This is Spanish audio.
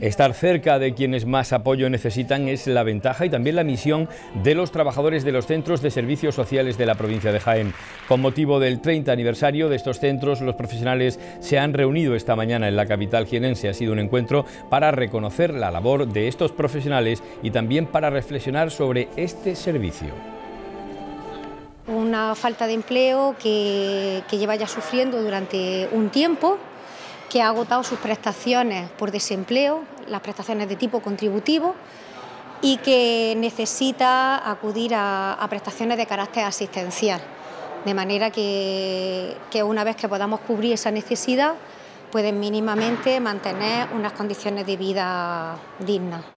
Estar cerca de quienes más apoyo necesitan es la ventaja y también la misión de los trabajadores de los centros de servicios sociales de la provincia de Jaén. Con motivo del 30 aniversario de estos centros, los profesionales se han reunido esta mañana en la capital jienense. Ha sido un encuentro para reconocer la labor de estos profesionales y también para reflexionar sobre este servicio una falta de empleo que, que, lleva ya sufriendo durante un tiempo que ha agotado sus prestaciones por desempleo, las prestaciones de tipo contributivo, y que necesita acudir a, prestaciones de carácter asistencial. De manera que, que una vez que podamos cubrir esa necesidad, pueden mínimamente mantener unas condiciones de vida dignas.